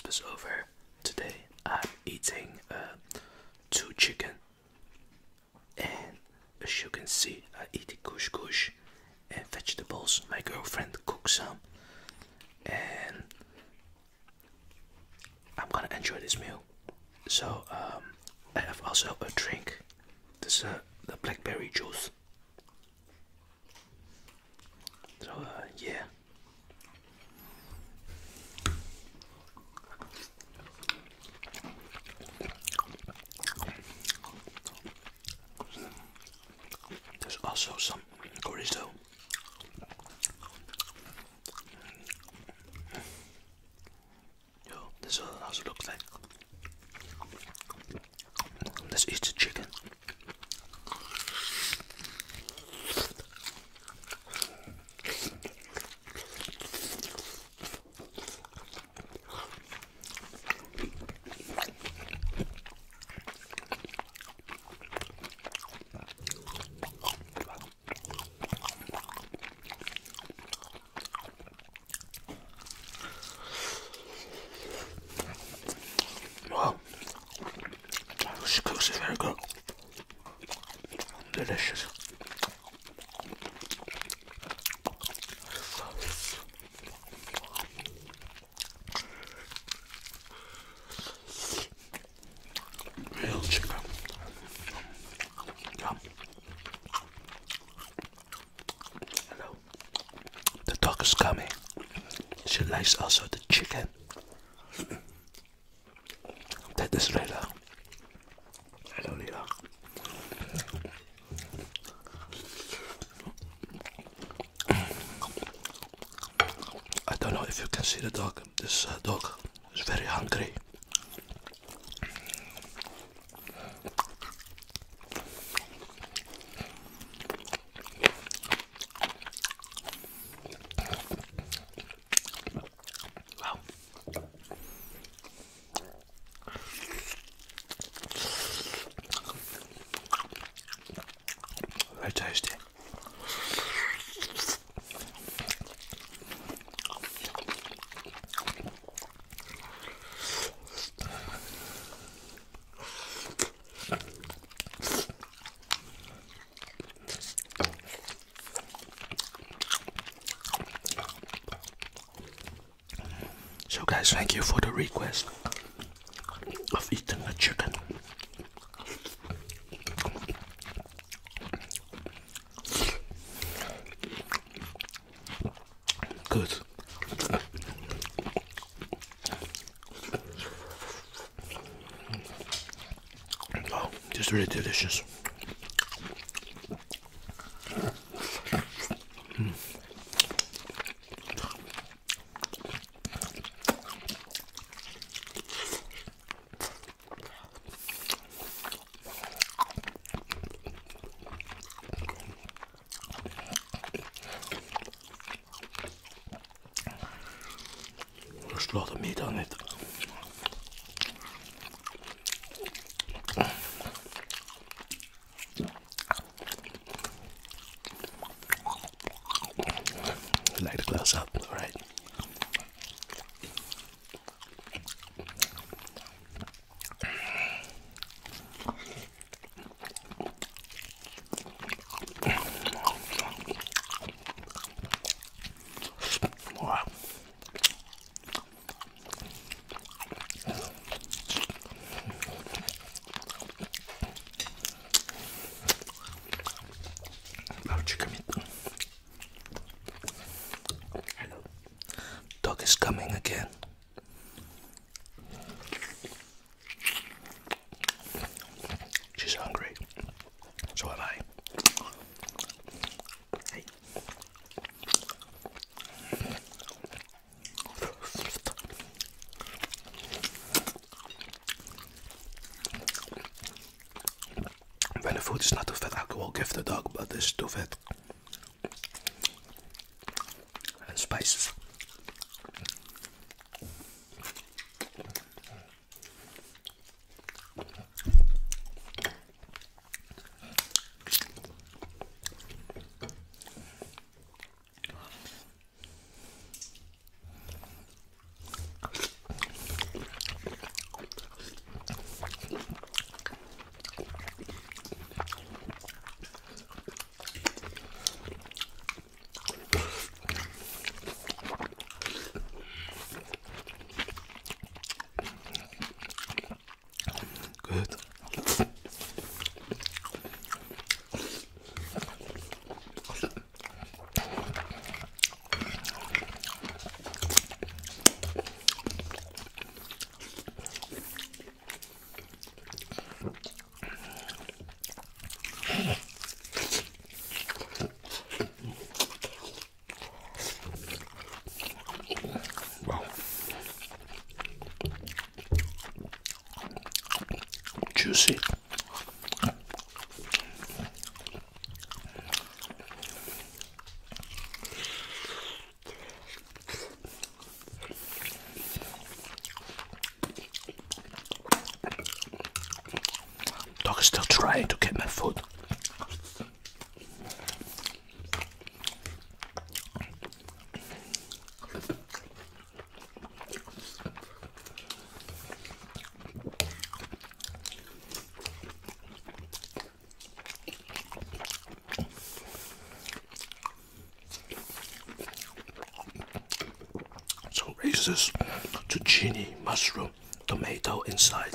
Christmas over. Today I'm eating uh, two chicken, and as you can see, I eat couscous and vegetables. My girlfriend cooks some, and I'm gonna enjoy this meal. So um, I have also a drink. This is uh, the blackberry juice. So uh, yeah. Also some chorizo. Yo, this is how it looks like. Let's eat the chicken. Wow, she cooks it very good. Delicious. Real chicken. Hello. The dog is coming. She likes also the chicken. That is Leila. Hello, Leila. I don't know if you can see the dog. This uh, dog is very hungry. Wow. Very tasty. So guys, thank you for the request of eating a chicken. Oh, just really delicious. There's a lot of meat on it. Chicken. Hello. Dog is coming again. Food is not too fat, I will give the dog, but it's too fat. juicy. So zucchini, mushroom, tomato inside.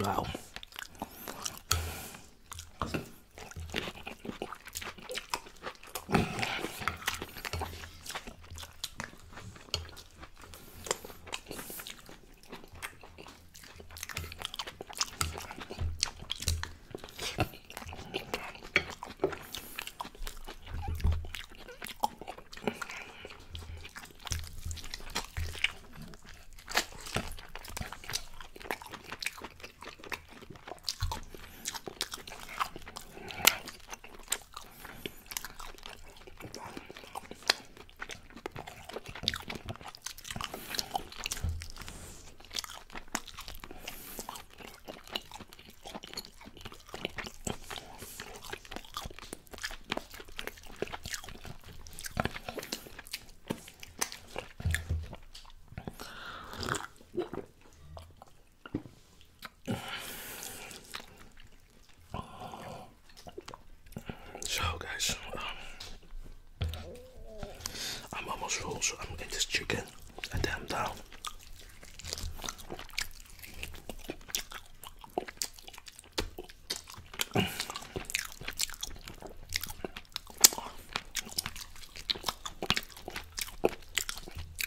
Wow.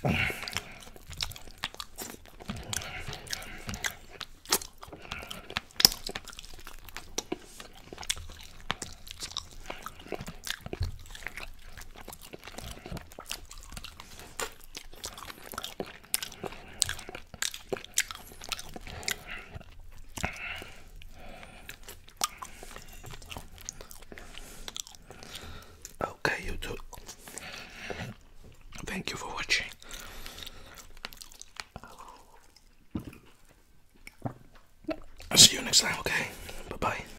Oh.